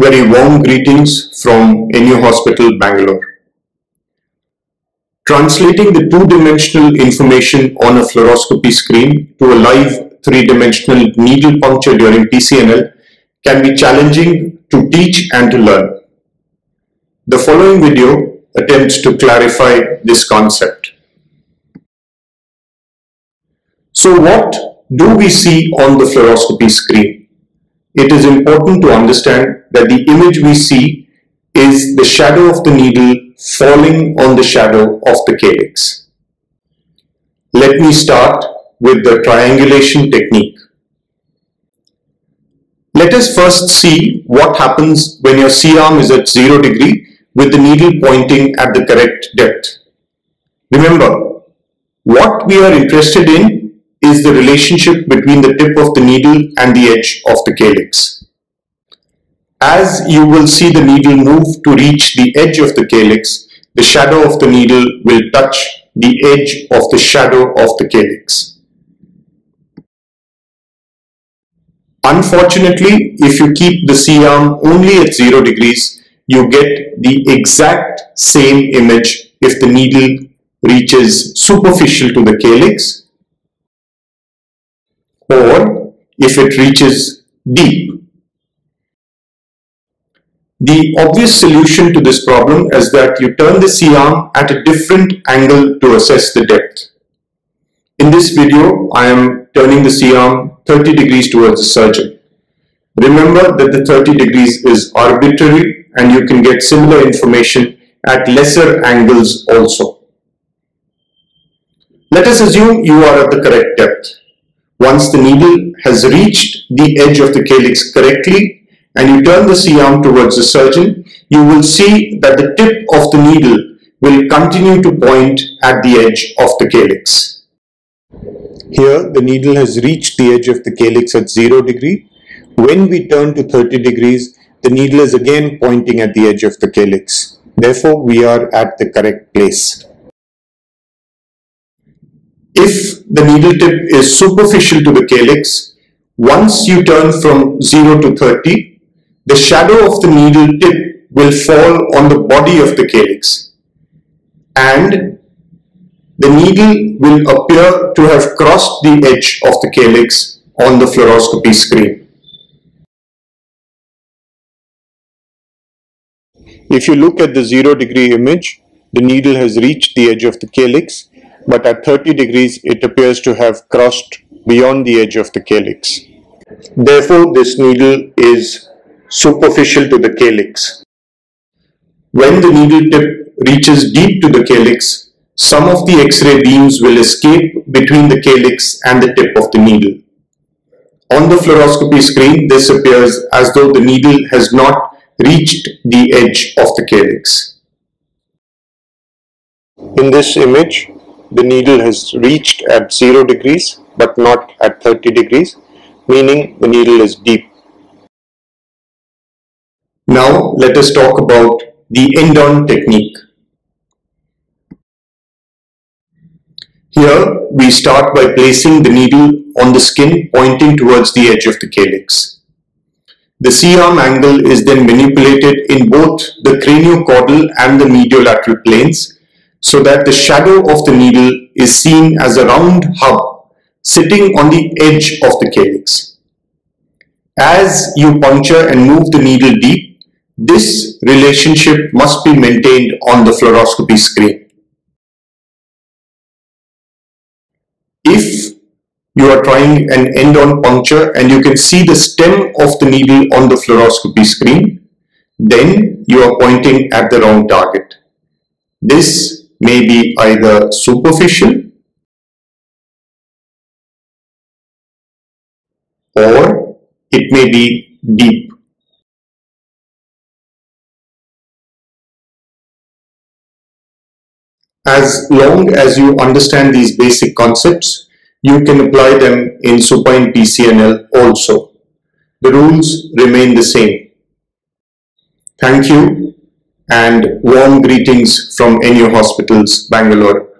Very warm greetings from NU Hospital, Bangalore. Translating the two-dimensional information on a fluoroscopy screen to a live three-dimensional needle puncture during PCNL can be challenging to teach and to learn. The following video attempts to clarify this concept. So what do we see on the fluoroscopy screen? It is important to understand that the image we see is the shadow of the needle falling on the shadow of the calyx. Let me start with the triangulation technique. Let us first see what happens when your C-arm is at 0 degree with the needle pointing at the correct depth. Remember, what we are interested in is the relationship between the tip of the needle and the edge of the calyx. As you will see the needle move to reach the edge of the calyx, the shadow of the needle will touch the edge of the shadow of the calyx. Unfortunately, if you keep the C-arm only at 0 degrees, you get the exact same image if the needle reaches superficial to the calyx or if it reaches deep. The obvious solution to this problem is that you turn the C-arm at a different angle to assess the depth. In this video, I am turning the C-arm 30 degrees towards the surgeon. Remember that the 30 degrees is arbitrary and you can get similar information at lesser angles also. Let us assume you are at the correct depth. Once the needle has reached the edge of the calyx correctly and you turn the C-arm towards the surgeon, you will see that the tip of the needle will continue to point at the edge of the calyx. Here the needle has reached the edge of the calyx at 0 degree. When we turn to 30 degrees, the needle is again pointing at the edge of the calyx. Therefore, we are at the correct place. If the needle tip is superficial to the calyx, once you turn from 0 to 30, the shadow of the needle tip will fall on the body of the calyx and the needle will appear to have crossed the edge of the calyx on the fluoroscopy screen. If you look at the 0 degree image, the needle has reached the edge of the calyx, but at 30 degrees it appears to have crossed beyond the edge of the calyx. Therefore, this needle is superficial to the calyx. When the needle tip reaches deep to the calyx, some of the X-ray beams will escape between the calyx and the tip of the needle. On the fluoroscopy screen, this appears as though the needle has not reached the edge of the calyx. In this image, the needle has reached at 0 degrees but not at 30 degrees, meaning the needle is deep. Now let us talk about the end-on technique. Here we start by placing the needle on the skin pointing towards the edge of the calyx. The C-arm angle is then manipulated in both the craniocaudal and the mediolateral planes so that the shadow of the needle is seen as a round hub sitting on the edge of the calyx. As you puncture and move the needle deep, this relationship must be maintained on the fluoroscopy screen. if you are trying an end-on puncture and you can see the stem of the needle on the fluoroscopy screen, then you are pointing at the wrong target. This may be either superficial or it may be deep. As long as you understand these basic concepts, you can apply them in supine PCNL also. The rules remain the same. Thank you and warm greetings from NU Hospitals, Bangalore.